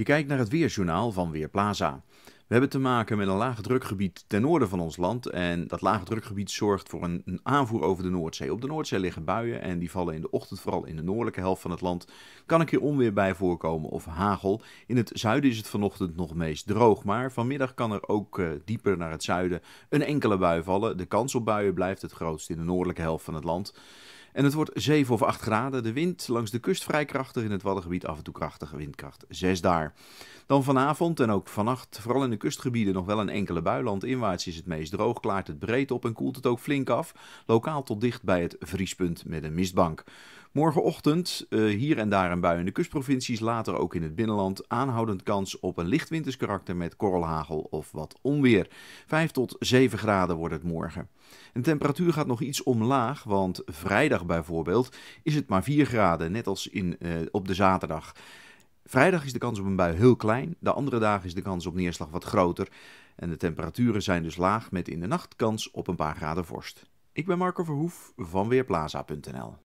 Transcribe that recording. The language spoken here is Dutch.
Je kijkt naar het Weerjournaal van Weerplaza. We hebben te maken met een laag drukgebied ten noorden van ons land. En dat lage drukgebied zorgt voor een, aanvoer over de Noordzee. Op de Noordzee liggen buien en die vallen in de ochtend vooral in de noordelijke helft van het land. Kan een keer onweer bij voorkomen of hagel. In het zuiden is het vanochtend nog meest droog. Maar vanmiddag kan er ook uh, dieper naar het zuiden een enkele bui vallen. De kans op buien blijft het grootst in de noordelijke helft van het land. En het wordt 7 of 8 graden. De wind langs de kust vrij krachtig. In het Waddengebied af en toe krachtige windkracht 6 daar. Dan vanavond en ook vannacht, vooral in de kustgebieden, nog wel een enkele bui. Landinwaarts is het meest droog, klaart het breed op en koelt het ook flink af. Lokaal tot dicht bij het vriespunt met een mistbank. Morgenochtend uh, hier en daar een bui in de kustprovincies, later ook in het binnenland. Aanhoudend kans op een licht karakter met korrelhagel of wat onweer. 5 tot 7 graden wordt het morgen. de temperatuur gaat nog iets omlaag, want vrijdag bijvoorbeeld is het maar 4 graden, net als in, uh, op de zaterdag. Vrijdag is de kans op een bui heel klein, de andere dagen is de kans op neerslag wat groter. En de temperaturen zijn dus laag met in de nacht kans op een paar graden vorst. Ik ben Marco Verhoef van Weerplaza.nl